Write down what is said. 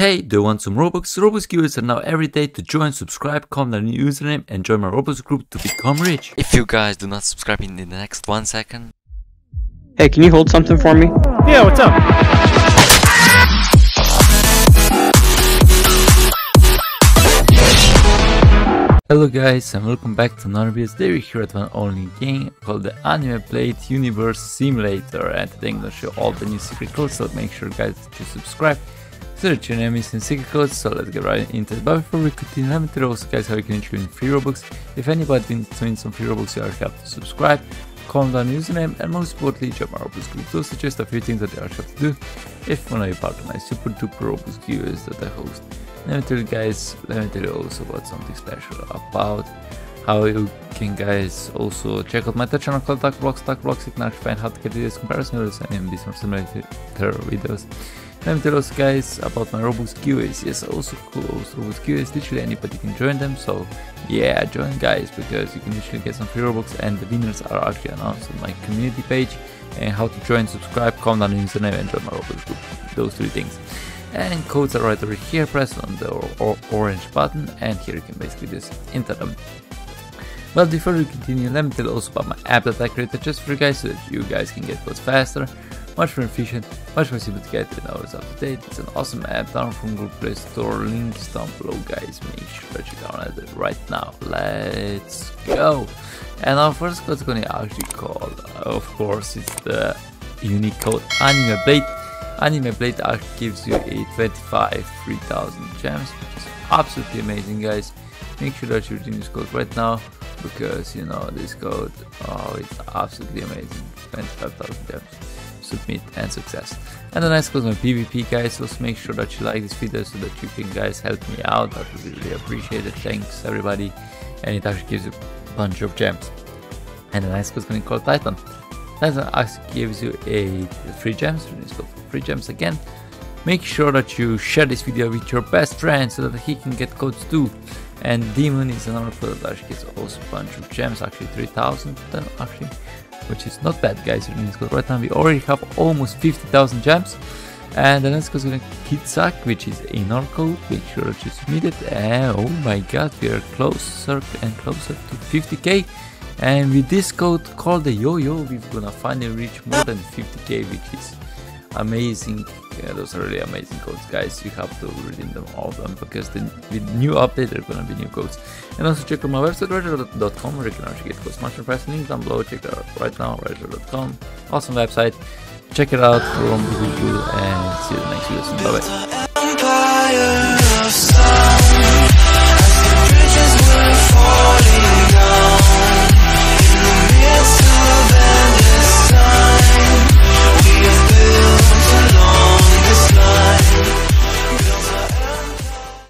Hey, do you want some Robux? Robux giveaways are now every day to join, subscribe, comment on new username and join my Robux group to become rich. If you guys do not subscribe in the next one second, Hey, can you hold something for me? Yeah, what's up? Hello guys and welcome back to another video. Today we're here at one only game called the Anime Blade Universe Simulator and today I'm gonna show all the new secret codes so make sure guys to subscribe so your name is in secret codes so let's get right into it. But before we continue let me tell you also guys how you can enter in free robux. If anybody wants to win some free robux you are have to subscribe, comment down username and most importantly join my robux group. Those are just a few things that you have to do if you wanna be part of my super duper robux viewers that I host. Let me tell you guys, let me tell you also about something special about how you can guys also check out my Twitch channel called TacoBlox, Dark Blocks, you can actually find how to get videos comparison videos and even these more simulator videos. Let me tell also guys about my Robux giveaways, yes also cool. Robux giveaways, literally anybody can join them, so yeah join guys because you can literally get some free Robux and the winners are actually announced on my community page. And how to join, subscribe, comment down username and join my Robux group, those three things. And codes are right over here. Press on the or orange button and here you can basically just enter them. But before we continue let me tell you also about my app that I created just for you guys so that you guys can get codes faster much more efficient much more simple to get and always up to date it's an awesome app down from Google Play Store links down below guys make sure that you download it right now let's go and our first code is going to actually call, of course it's the unique code anime blade Anime Blade Arc gives you a 25 3000 gems, which is absolutely amazing guys. Make sure that you're using this code right now because you know this code, oh it's absolutely amazing. 25,000 gems. Submit and success. And the next is my PvP guys, so make sure that you like this video so that you can guys help me out. That would be really appreciated. Thanks everybody. And it actually gives you a bunch of gems. And the going to be called Titan. Titan actually gives you a free gems. It's called free gems again. Make sure that you share this video with your best friend so that he can get codes too. And Demon is another code that actually gets also a bunch of gems, actually 3000 then actually, which is not bad guys. Right now we already have almost 50,000 gems. And the next is to Kitsak, which is. Make sure that you submit it. And oh my god, we are closer and closer to 50k. And with this code called the Yo-Yo, we're gonna finally reach more than 50k, which is amazing yeah, those are really amazing codes guys. You have to redeem them all of them because the, with new update there are gonna be new codes and also check out my website redtrite.com where you can actually get codes much fast link down below. Check it out right now redtrite.com awesome website. Check it out from Google and see you in the next video bye bye